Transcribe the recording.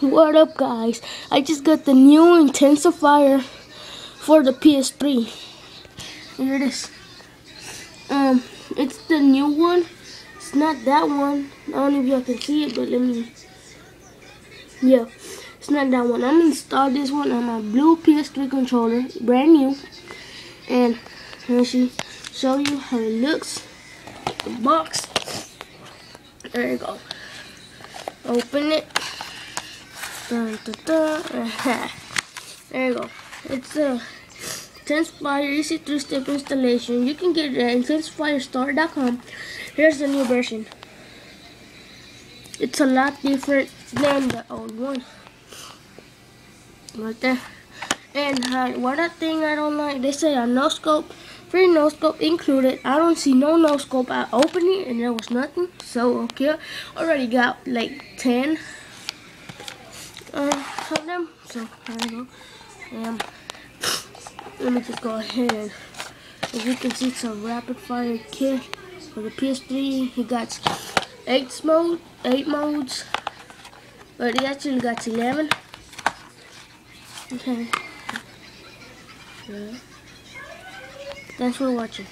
What up guys? I just got the new Intensafire for the PS3. Here it is. Um, it's the new one. It's not that one. I don't know if y'all can see it, but let me. Yeah, it's not that one. I'm gonna install this one on my blue PS3 controller, brand new. And let me show you how it looks. The box. There you go. Open it. Dun, dun, dun. there you go. It's a Intensafire Easy 3-step installation. You can get it at intensafirestore.com. Here's the new version. It's a lot different than the old one. Right there. And uh, one thing I don't like, they say a no scope, free no scope included. I don't see no no scope. I opened it and there was nothing. So okay, already got like 10 uh, of them. So there we go. And let me just go ahead as you can see, it's a rapid fire kit for the PS3. He got eight mode, eight modes, but he actually got 11. Okay. Yeah. Thanks for watching.